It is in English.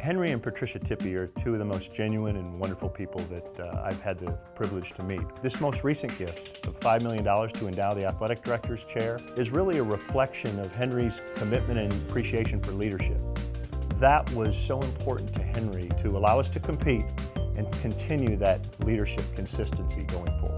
Henry and Patricia Tippie are two of the most genuine and wonderful people that uh, I've had the privilege to meet. This most recent gift of $5 million to endow the athletic director's chair is really a reflection of Henry's commitment and appreciation for leadership. That was so important to Henry to allow us to compete and continue that leadership consistency going forward.